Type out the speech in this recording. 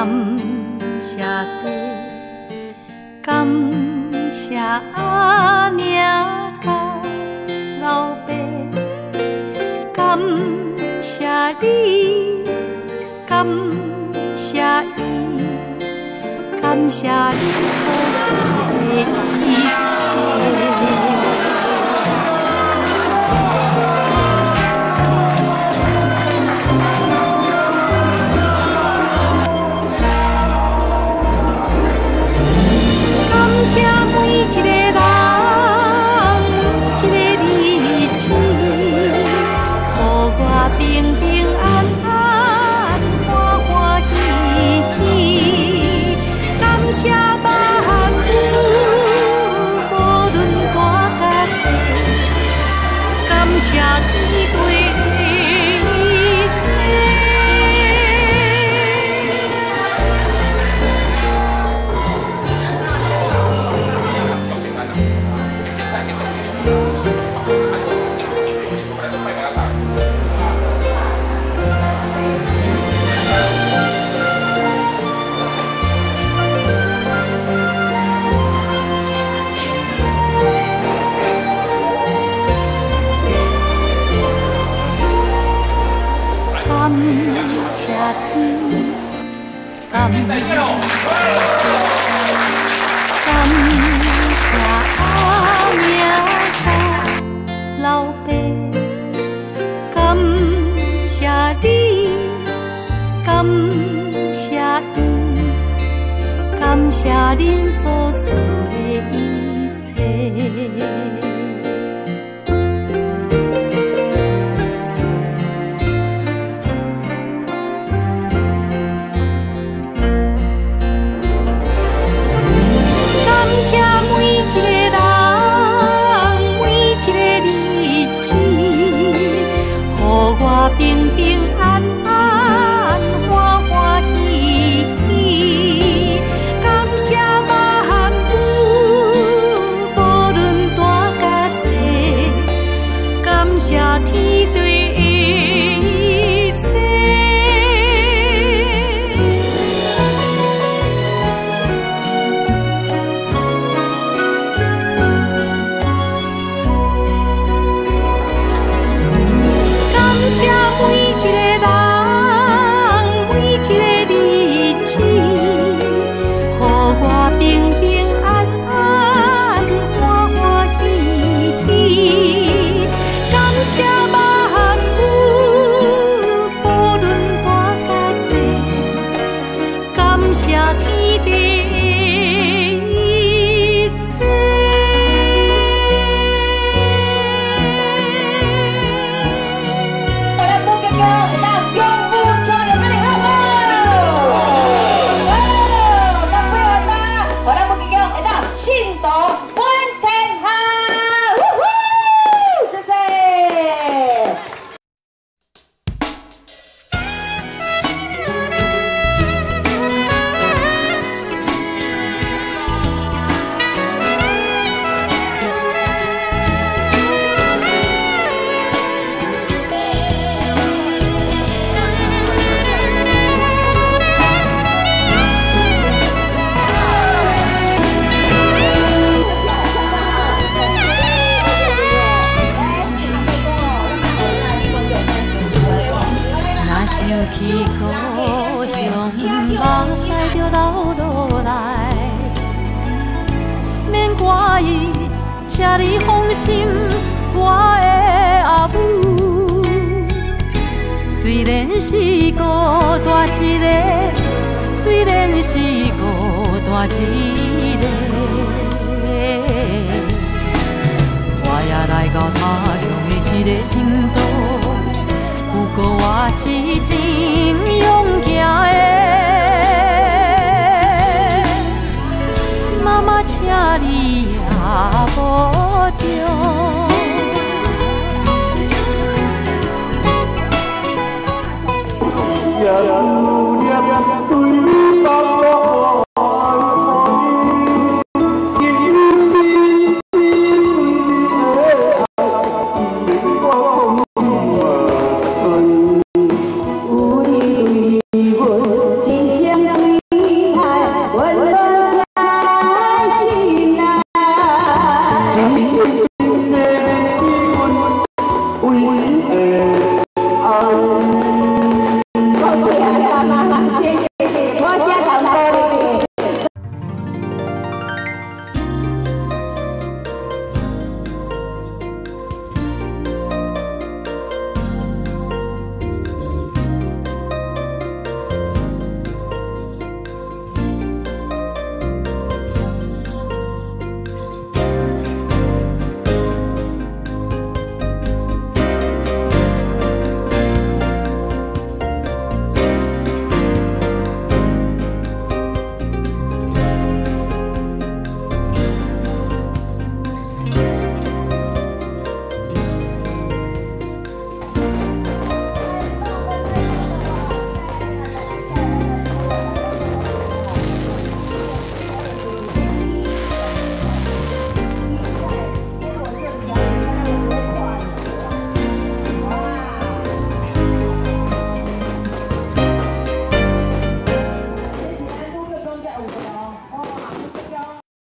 感谢爹，感谢阿娘甲老爸，感谢你，感谢伊，感谢你所给的。谢爸母，无论大甲细，感谢。感感谢阿娘和老爸，感谢你，感谢伊，感谢恁所赐。好故乡眼泪就流落来，免挂意，请你放心，我的阿母。虽然是孤单一个，虽然是孤单一个，我也来到他乡的一个城都。我是真勇敢的，妈妈，请你也不。